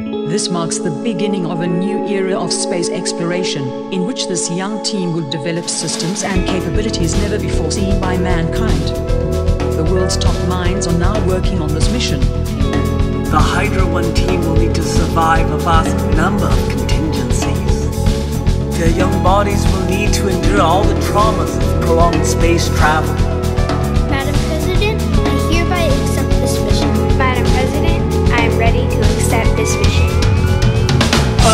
This marks the beginning of a new era of space exploration, in which this young team will develop systems and capabilities never before seen by mankind. The world's top minds are now working on this mission. The Hydra 1 team will need to survive a vast number of contingencies. Their young bodies will need to endure all the traumas of prolonged space travel. Madam President, I hereby accept this mission. Madam President, I am ready to accept this mission.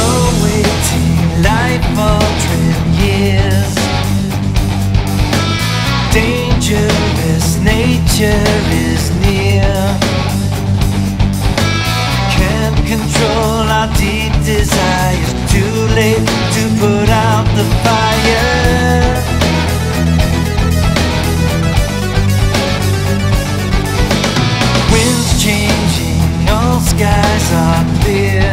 Awaiting life for ten years. Dangerous nature is near. Can't control our deep desires. Too late to put out the fire. Skies are clear.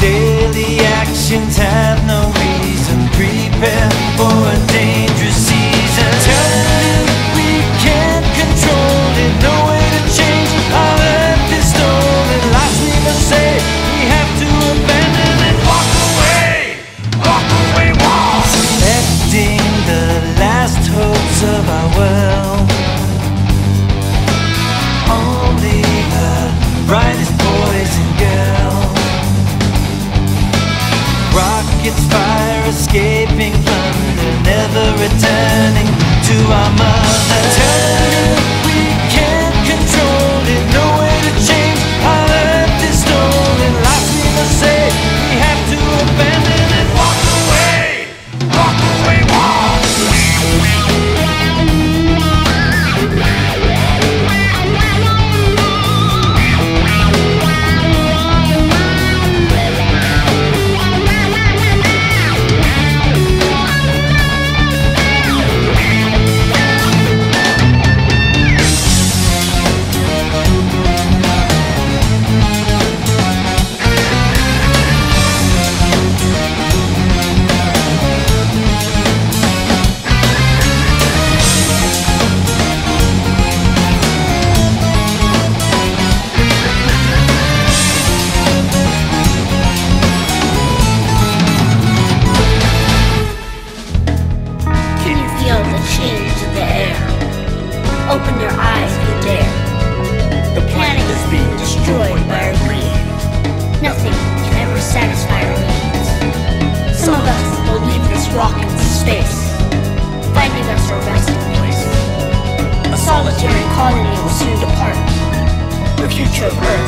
Daily actions have no reason. Prepare for a Rockets fire, escaping thunder, never returning to our mother. Turn Nothing can ever satisfy our needs. Some of us will leave this rock in space, finding us our resting place. A solitary colony will soon depart. The future of Earth